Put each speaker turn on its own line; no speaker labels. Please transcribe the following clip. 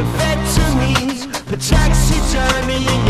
the veterans, the taxidermy